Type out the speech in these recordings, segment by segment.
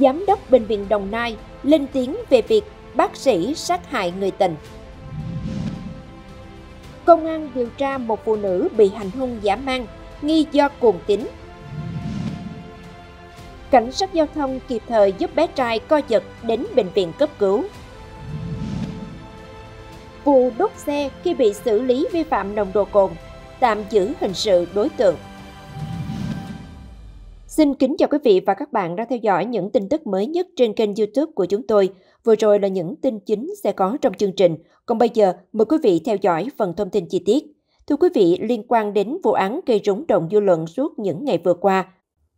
Giám đốc Bệnh viện Đồng Nai lên tiếng về việc bác sĩ sát hại người tình. Công an điều tra một phụ nữ bị hành hung giả mang, nghi do cuồng tín. Cảnh sát giao thông kịp thời giúp bé trai co giật đến bệnh viện cấp cứu. Vụ đốt xe khi bị xử lý vi phạm nồng độ cồn, tạm giữ hình sự đối tượng. Xin kính chào quý vị và các bạn đang theo dõi những tin tức mới nhất trên kênh youtube của chúng tôi. Vừa rồi là những tin chính sẽ có trong chương trình. Còn bây giờ, mời quý vị theo dõi phần thông tin chi tiết. Thưa quý vị, liên quan đến vụ án gây rúng động dư luận suốt những ngày vừa qua,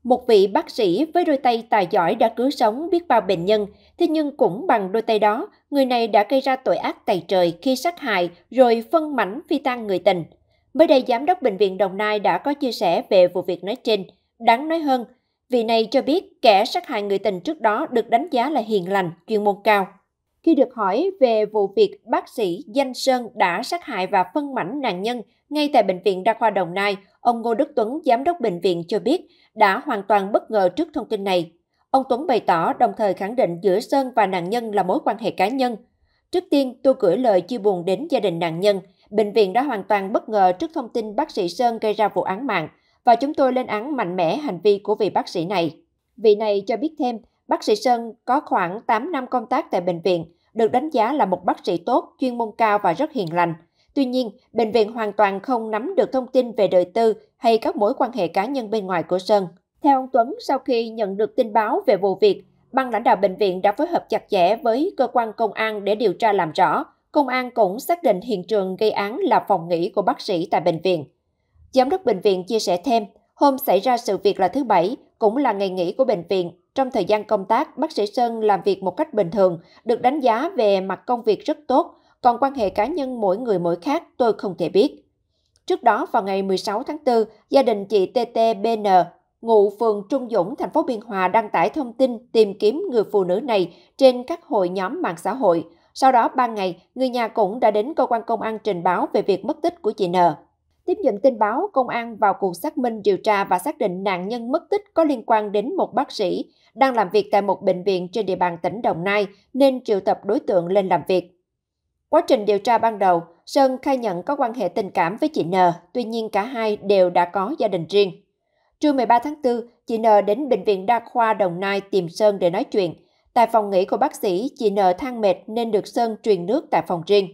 một vị bác sĩ với đôi tay tài giỏi đã cứu sống biết bao bệnh nhân, thế nhưng cũng bằng đôi tay đó, người này đã gây ra tội ác tày trời khi sát hại rồi phân mảnh phi tang người tình. Mới đây, Giám đốc Bệnh viện Đồng Nai đã có chia sẻ về vụ việc nói trên. Đáng nói hơn, vị này cho biết kẻ sát hại người tình trước đó được đánh giá là hiền lành, chuyên môn cao. Khi được hỏi về vụ việc bác sĩ Danh Sơn đã sát hại và phân mảnh nạn nhân ngay tại Bệnh viện Đa khoa Đồng Nai, ông Ngô Đức Tuấn, Giám đốc bệnh viện cho biết đã hoàn toàn bất ngờ trước thông tin này. Ông Tuấn bày tỏ đồng thời khẳng định giữa Sơn và nạn nhân là mối quan hệ cá nhân. Trước tiên, tôi gửi lời chia buồn đến gia đình nạn nhân. Bệnh viện đã hoàn toàn bất ngờ trước thông tin bác sĩ Sơn gây ra vụ án mạng và chúng tôi lên án mạnh mẽ hành vi của vị bác sĩ này. Vị này cho biết thêm, bác sĩ Sơn có khoảng 8 năm công tác tại bệnh viện, được đánh giá là một bác sĩ tốt, chuyên môn cao và rất hiền lành. Tuy nhiên, bệnh viện hoàn toàn không nắm được thông tin về đời tư hay các mối quan hệ cá nhân bên ngoài của Sơn. Theo ông Tuấn, sau khi nhận được tin báo về vụ việc, ban lãnh đạo bệnh viện đã phối hợp chặt chẽ với cơ quan công an để điều tra làm rõ. Công an cũng xác định hiện trường gây án là phòng nghỉ của bác sĩ tại bệnh viện. Giám đốc bệnh viện chia sẻ thêm, hôm xảy ra sự việc là thứ Bảy, cũng là ngày nghỉ của bệnh viện. Trong thời gian công tác, bác sĩ Sơn làm việc một cách bình thường, được đánh giá về mặt công việc rất tốt, còn quan hệ cá nhân mỗi người mỗi khác tôi không thể biết. Trước đó vào ngày 16 tháng 4, gia đình chị TTBN, ngụ phường Trung Dũng, thành phố Biên Hòa đăng tải thông tin tìm kiếm người phụ nữ này trên các hội nhóm mạng xã hội. Sau đó ba ngày, người nhà cũng đã đến cơ quan công an trình báo về việc mất tích của chị N. Tiếp nhận tin báo, công an vào cuộc xác minh điều tra và xác định nạn nhân mất tích có liên quan đến một bác sĩ đang làm việc tại một bệnh viện trên địa bàn tỉnh Đồng Nai nên triệu tập đối tượng lên làm việc. Quá trình điều tra ban đầu, Sơn khai nhận có quan hệ tình cảm với chị N, tuy nhiên cả hai đều đã có gia đình riêng. Trưa 13 tháng 4, chị N đến Bệnh viện Đa khoa Đồng Nai tìm Sơn để nói chuyện. Tại phòng nghỉ của bác sĩ, chị N than mệt nên được Sơn truyền nước tại phòng riêng.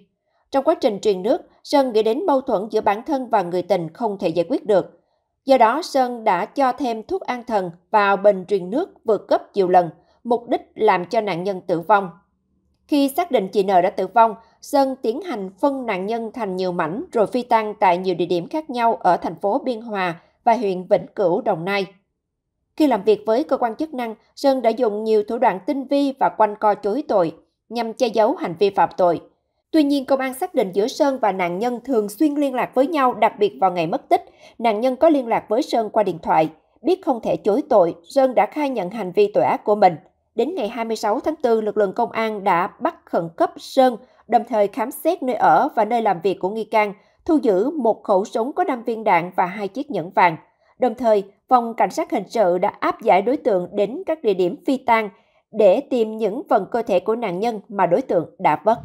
Trong quá trình truyền nước, Sơn nghĩ đến mâu thuẫn giữa bản thân và người tình không thể giải quyết được. Do đó, Sơn đã cho thêm thuốc an thần vào bình truyền nước vượt cấp nhiều lần, mục đích làm cho nạn nhân tử vong. Khi xác định chị N đã tử vong, Sơn tiến hành phân nạn nhân thành nhiều mảnh rồi phi tang tại nhiều địa điểm khác nhau ở thành phố Biên Hòa và huyện Vĩnh Cửu, Đồng Nai. Khi làm việc với cơ quan chức năng, Sơn đã dùng nhiều thủ đoạn tinh vi và quanh co chối tội nhằm che giấu hành vi phạm tội. Tuy nhiên, công an xác định giữa Sơn và nạn nhân thường xuyên liên lạc với nhau, đặc biệt vào ngày mất tích. Nạn nhân có liên lạc với Sơn qua điện thoại. Biết không thể chối tội, Sơn đã khai nhận hành vi tội ác của mình. Đến ngày 26 tháng 4, lực lượng công an đã bắt khẩn cấp Sơn, đồng thời khám xét nơi ở và nơi làm việc của nghi can, thu giữ một khẩu súng có 5 viên đạn và hai chiếc nhẫn vàng. Đồng thời, phòng cảnh sát hình sự đã áp giải đối tượng đến các địa điểm phi tang để tìm những phần cơ thể của nạn nhân mà đối tượng đã vất.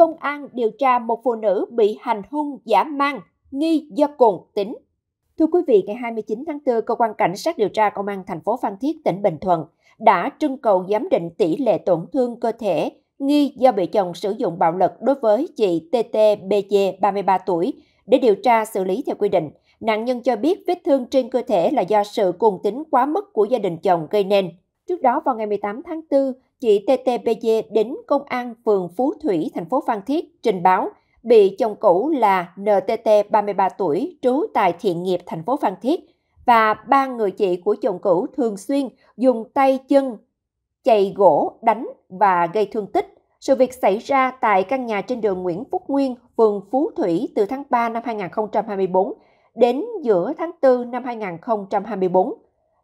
Công an điều tra một phụ nữ bị hành hung giả mang, nghi do cồn tính. Thưa quý vị, ngày 29 tháng 4, cơ quan cảnh sát điều tra công an thành phố Phan Thiết, tỉnh Bình Thuận đã trưng cầu giám định tỷ lệ tổn thương cơ thể nghi do bị chồng sử dụng bạo lực đối với chị TTBG 33 tuổi để điều tra xử lý theo quy định. Nạn nhân cho biết vết thương trên cơ thể là do sự cùng tính quá mức của gia đình chồng gây nên. Trước đó vào ngày 18 tháng 4, chị TTPG đến công an phường Phú Thủy, thành phố Phan Thiết trình báo bị chồng cũ là NTT 33 tuổi trú tại Thiện Nghiệp, thành phố Phan Thiết và ba người chị của chồng cũ thường xuyên dùng tay chân chày gỗ đánh và gây thương tích. Sự việc xảy ra tại căn nhà trên đường Nguyễn Phúc Nguyên, phường Phú Thủy từ tháng 3 năm 2024 đến giữa tháng 4 năm 2024.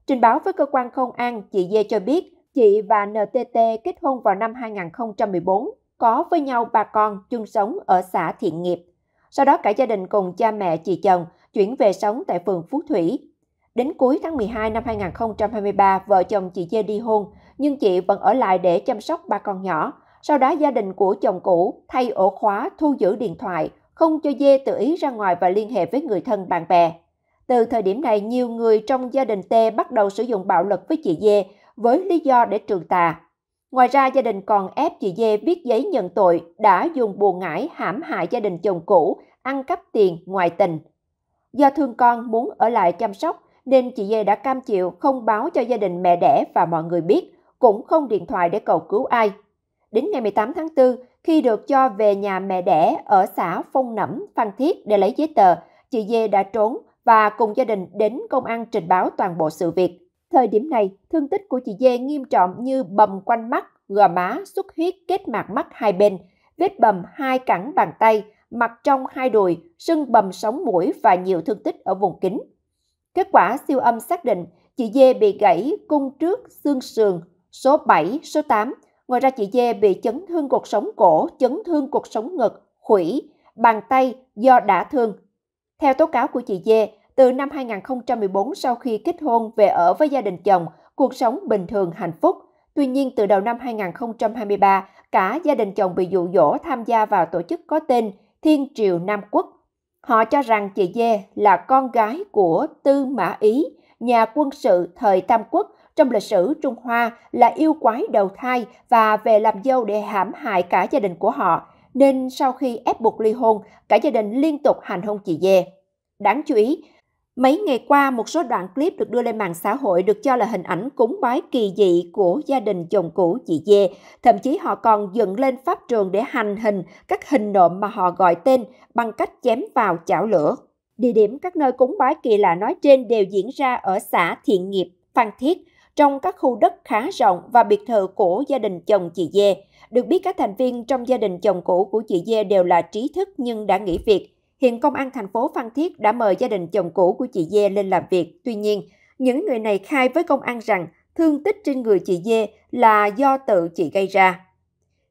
Trình báo với cơ quan công an, chị Dê cho biết chị và NTT kết hôn vào năm 2014, có với nhau ba con chung sống ở xã Thiện Nghiệp. Sau đó cả gia đình cùng cha mẹ chị chồng chuyển về sống tại phường Phú Thủy. Đến cuối tháng 12 năm 2023, vợ chồng chị Dê đi hôn, nhưng chị vẫn ở lại để chăm sóc ba con nhỏ. Sau đó gia đình của chồng cũ thay ổ khóa, thu giữ điện thoại, không cho Dê tự ý ra ngoài và liên hệ với người thân bạn bè. Từ thời điểm này, nhiều người trong gia đình T bắt đầu sử dụng bạo lực với chị Dê với lý do để trường tà. Ngoài ra, gia đình còn ép chị Dê viết giấy nhận tội đã dùng buồn ngải hãm hại gia đình chồng cũ, ăn cắp tiền, ngoại tình. Do thương con muốn ở lại chăm sóc, nên chị Dê đã cam chịu không báo cho gia đình mẹ đẻ và mọi người biết, cũng không điện thoại để cầu cứu ai. Đến ngày 18 tháng 4, khi được cho về nhà mẹ đẻ ở xã Phong Nẫm, Phan Thiết để lấy giấy tờ, chị Dê đã trốn và cùng gia đình đến công an trình báo toàn bộ sự việc. Thời điểm này, thương tích của chị Dê nghiêm trọng như bầm quanh mắt, gò má, xuất huyết kết mạc mắt hai bên, vết bầm hai cẳng bàn tay, mặt trong hai đùi, sưng bầm sống mũi và nhiều thương tích ở vùng kính. Kết quả siêu âm xác định chị Dê bị gãy cung trước xương sườn số 7, số 8. Ngoài ra chị Dê bị chấn thương cuộc sống cổ, chấn thương cuộc sống ngực, khủy, bàn tay do đã thương. Theo tố cáo của chị Dê, từ năm 2014 sau khi kết hôn về ở với gia đình chồng, cuộc sống bình thường hạnh phúc. Tuy nhiên, từ đầu năm 2023, cả gia đình chồng bị dụ dỗ tham gia vào tổ chức có tên Thiên Triều Nam Quốc. Họ cho rằng chị Dê là con gái của Tư Mã Ý, nhà quân sự thời Tam Quốc trong lịch sử Trung Hoa là yêu quái đầu thai và về làm dâu để hãm hại cả gia đình của họ, nên sau khi ép buộc ly hôn, cả gia đình liên tục hành hung chị Dê. Đáng chú ý, Mấy ngày qua, một số đoạn clip được đưa lên mạng xã hội được cho là hình ảnh cúng bái kỳ dị của gia đình chồng cũ chị Dê. Thậm chí họ còn dựng lên pháp trường để hành hình các hình nộm mà họ gọi tên bằng cách chém vào chảo lửa. Địa điểm các nơi cúng bái kỳ lạ nói trên đều diễn ra ở xã Thiện Nghiệp, Phan Thiết, trong các khu đất khá rộng và biệt thự của gia đình chồng chị Dê. Được biết các thành viên trong gia đình chồng cũ của chị Dê đều là trí thức nhưng đã nghỉ việc. Hiện Công an thành phố Phan Thiết đã mời gia đình chồng cũ của chị Dê lên làm việc. Tuy nhiên, những người này khai với công an rằng thương tích trên người chị Dê là do tự chị gây ra.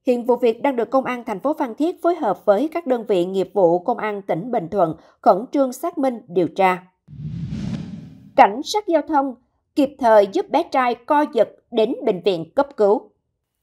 Hiện vụ việc đang được Công an thành phố Phan Thiết phối hợp với các đơn vị nghiệp vụ Công an tỉnh Bình Thuận khẩn trương xác minh điều tra. Cảnh sát giao thông kịp thời giúp bé trai co giật đến bệnh viện cấp cứu.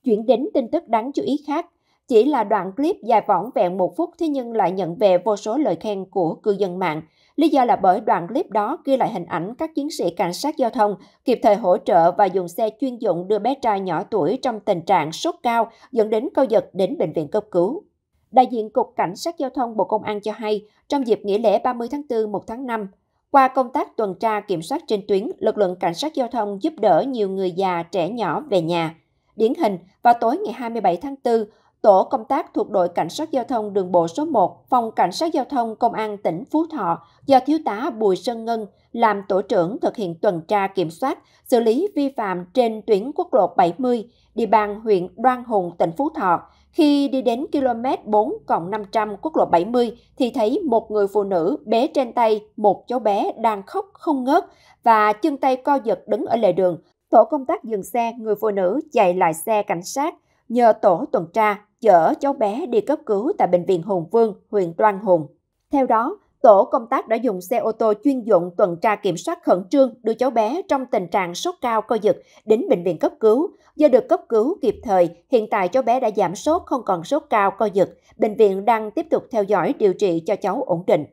Chuyển đến tin tức đáng chú ý khác, chỉ là đoạn clip dài vỏn vẹn một phút thế nhưng lại nhận về vô số lời khen của cư dân mạng. Lý do là bởi đoạn clip đó ghi lại hình ảnh các chiến sĩ cảnh sát giao thông kịp thời hỗ trợ và dùng xe chuyên dụng đưa bé trai nhỏ tuổi trong tình trạng sốt cao dẫn đến co giật đến bệnh viện cấp cứu. Đại diện Cục Cảnh sát Giao thông Bộ Công an cho hay, trong dịp nghỉ lễ 30 tháng 4, 1 tháng 5, qua công tác tuần tra kiểm soát trên tuyến, lực lượng cảnh sát giao thông giúp đỡ nhiều người già, trẻ nhỏ về nhà. Điển hình, vào tối ngày 27 tháng 4, Tổ công tác thuộc đội Cảnh sát Giao thông đường bộ số 1, Phòng Cảnh sát Giao thông Công an tỉnh Phú Thọ do Thiếu tá Bùi Sơn Ngân làm tổ trưởng thực hiện tuần tra kiểm soát, xử lý vi phạm trên tuyến quốc lộ 70, địa bàn huyện Đoan Hùng, tỉnh Phú Thọ. Khi đi đến km 4 cộng 500 quốc lộ 70 thì thấy một người phụ nữ bé trên tay một cháu bé đang khóc không ngớt và chân tay co giật đứng ở lề đường. Tổ công tác dừng xe, người phụ nữ chạy lại xe cảnh sát, nhờ tổ tuần tra chở cháu bé đi cấp cứu tại Bệnh viện Hùng Vương, huyện Đoan Hùng. Theo đó, tổ công tác đã dùng xe ô tô chuyên dụng tuần tra kiểm soát khẩn trương đưa cháu bé trong tình trạng sốt cao co giật đến bệnh viện cấp cứu. Do được cấp cứu kịp thời, hiện tại cháu bé đã giảm sốt không còn sốt cao co giật. Bệnh viện đang tiếp tục theo dõi điều trị cho cháu ổn định.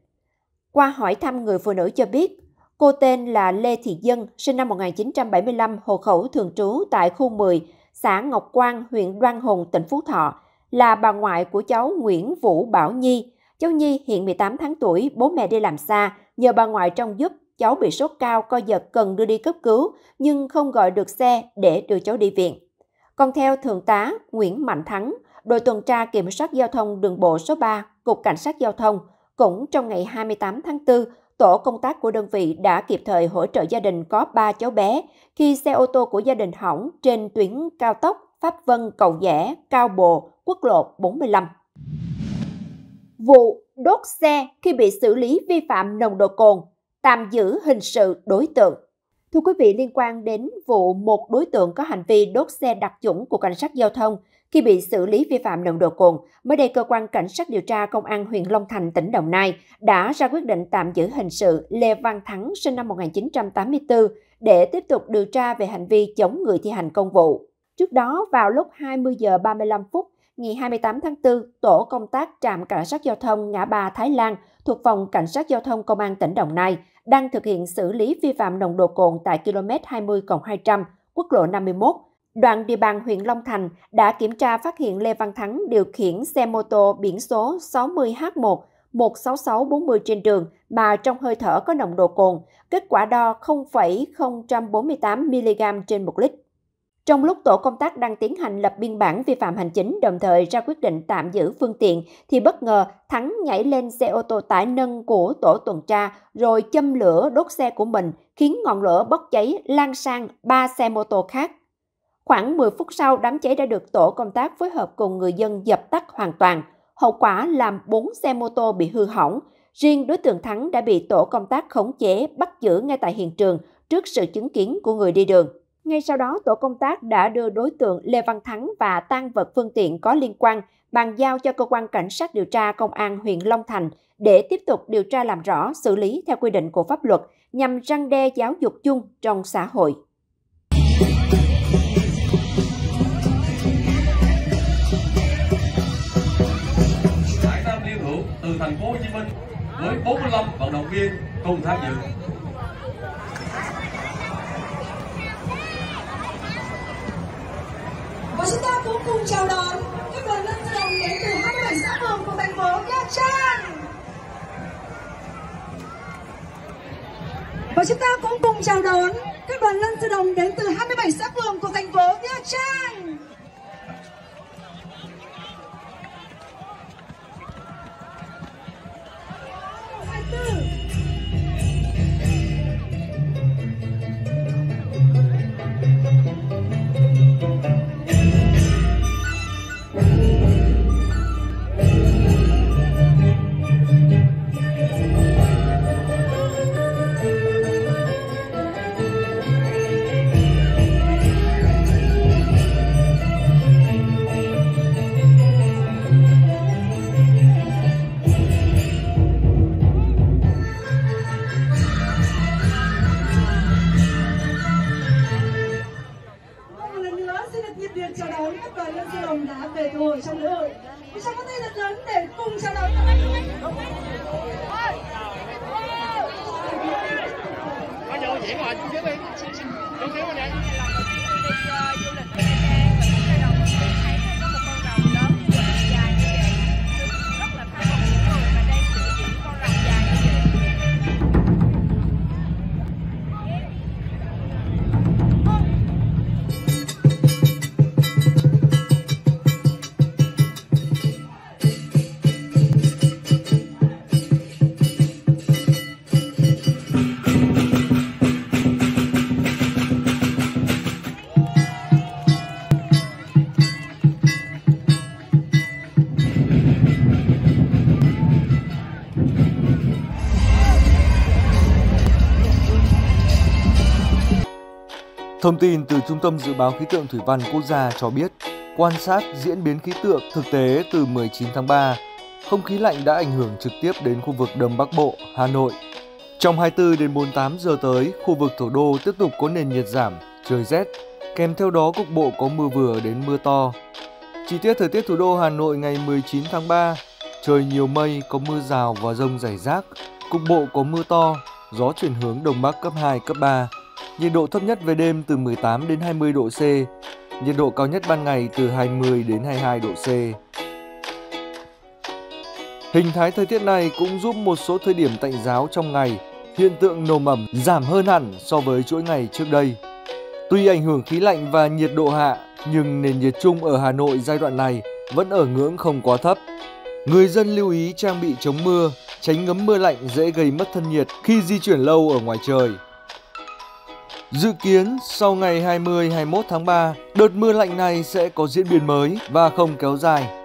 Qua hỏi thăm người phụ nữ cho biết, cô tên là Lê Thị Dân, sinh năm 1975, hộ khẩu thường trú tại khu 10, xã Ngọc Quang, huyện Đoan Hùng, tỉnh Phú Thọ là bà ngoại của cháu Nguyễn Vũ Bảo Nhi. Cháu Nhi hiện 18 tháng tuổi, bố mẹ đi làm xa, nhờ bà ngoại trông giúp, cháu bị sốt cao, co giật cần đưa đi cấp cứu, nhưng không gọi được xe để đưa cháu đi viện. Còn theo Thượng tá Nguyễn Mạnh Thắng, đội tuần tra kiểm soát giao thông đường bộ số 3, Cục Cảnh sát Giao thông, cũng trong ngày 28 tháng 4, tổ công tác của đơn vị đã kịp thời hỗ trợ gia đình có 3 cháu bé khi xe ô tô của gia đình hỏng trên tuyến cao tốc Pháp Vân Cầu Dẻ, Cao Bồ, quốc lộ 45. Vụ đốt xe khi bị xử lý vi phạm nồng độ cồn, tạm giữ hình sự đối tượng. Thưa quý vị, liên quan đến vụ một đối tượng có hành vi đốt xe đặc chủng của cảnh sát giao thông khi bị xử lý vi phạm nồng độ cồn. Mới đây, cơ quan cảnh sát điều tra công an huyện Long Thành, tỉnh Đồng Nai đã ra quyết định tạm giữ hình sự Lê Văn Thắng sinh năm 1984 để tiếp tục điều tra về hành vi chống người thi hành công vụ. Trước đó, vào lúc 20 giờ 35 phút ngày 28 tháng 4, tổ công tác trạm cảnh sát giao thông ngã ba Thái Lan thuộc phòng cảnh sát giao thông công an tỉnh Đồng Nai đang thực hiện xử lý vi phạm nồng độ cồn tại km 20 200 quốc lộ 51 Đoạn địa bàn huyện Long Thành đã kiểm tra phát hiện Lê Văn Thắng điều khiển xe mô tô biển số 60H1 16640 trên đường mà trong hơi thở có nồng độ cồn, kết quả đo 0,048mg trên 1 lít. Trong lúc tổ công tác đang tiến hành lập biên bản vi phạm hành chính đồng thời ra quyết định tạm giữ phương tiện thì bất ngờ Thắng nhảy lên xe ô tô tải nâng của tổ tuần tra rồi châm lửa đốt xe của mình khiến ngọn lửa bốc cháy lan sang ba xe mô tô khác. Khoảng 10 phút sau, đám cháy đã được tổ công tác phối hợp cùng người dân dập tắt hoàn toàn. Hậu quả làm 4 xe mô tô bị hư hỏng. Riêng đối tượng Thắng đã bị tổ công tác khống chế bắt giữ ngay tại hiện trường trước sự chứng kiến của người đi đường. Ngay sau đó, tổ công tác đã đưa đối tượng Lê Văn Thắng và tăng vật phương tiện có liên quan bàn giao cho cơ quan cảnh sát điều tra công an huyện Long Thành để tiếp tục điều tra làm rõ, xử lý theo quy định của pháp luật nhằm răng đe giáo dục chung trong xã hội. từ thành phố Hồ Chí Minh với 45 vận động viên cùng tham dự. Và chúng ta cũng cùng chào đón các đoàn lân sư đồng đến từ 27 xã phường của thành phố Nha Trang. và Lương Duy đã về thu hồi trong lễ hội. Một tràng pháo tay thật lớn để cùng chào đón các bạn. Có nhiều diễn rồi, chút xíu đi. Chút xíu đi nè. Thông tin từ Trung tâm Dự báo Khí tượng Thủy văn Quốc gia cho biết, quan sát diễn biến khí tượng thực tế từ 19 tháng 3, không khí lạnh đã ảnh hưởng trực tiếp đến khu vực Đông Bắc Bộ, Hà Nội. Trong 24 đến 48 giờ tới, khu vực thủ đô tiếp tục có nền nhiệt giảm, trời rét, kèm theo đó cục bộ có mưa vừa đến mưa to. Chi tiết thời tiết thủ đô Hà Nội ngày 19 tháng 3, trời nhiều mây, có mưa rào và rông rải rác, cục bộ có mưa to, gió chuyển hướng đông bắc cấp 2, cấp 3, Nhiệt độ thấp nhất về đêm từ 18 đến 20 độ C, nhiệt độ cao nhất ban ngày từ 20 đến 22 độ C. Hình thái thời tiết này cũng giúp một số thời điểm tạnh giáo trong ngày, hiện tượng nồm ẩm giảm hơn hẳn so với chuỗi ngày trước đây. Tuy ảnh hưởng khí lạnh và nhiệt độ hạ, nhưng nền nhiệt chung ở Hà Nội giai đoạn này vẫn ở ngưỡng không quá thấp. Người dân lưu ý trang bị chống mưa, tránh ngấm mưa lạnh dễ gây mất thân nhiệt khi di chuyển lâu ở ngoài trời. Dự kiến sau ngày 20-21 tháng 3, đợt mưa lạnh này sẽ có diễn biến mới và không kéo dài.